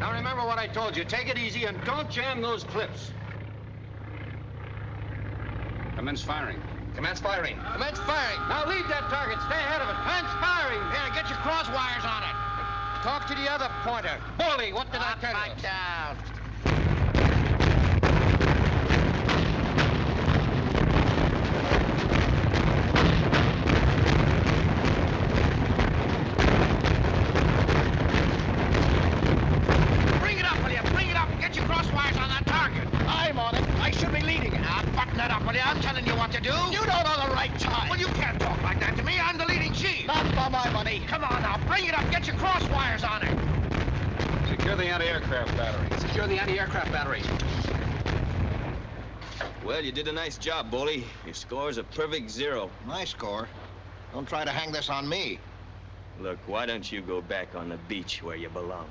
Now remember what I told you. Take it easy and don't jam those clips. Commence firing. Commence firing. Commence firing. Now leave that target. Stay ahead of it. Commence firing. Here, get your cross wires on it. Talk to the other pointer. Bully, what did I tell back you? down. Bring it up, will you? Bring it up and get your cross wires on that target. I'm on it. I should be leading it. Now, button it up, will you? I'm telling you what to do. You don't know the right time. Well, you can't talk like that to me. I'm the leading chief. Not for my money. Come on now, bring it up. Get your cross wires on it. Secure the anti-aircraft battery. Secure the anti-aircraft battery. Well, you did a nice job, Bully. Your score's a perfect zero. My score. Don't try to hang this on me. Look, why don't you go back on the beach where you belong?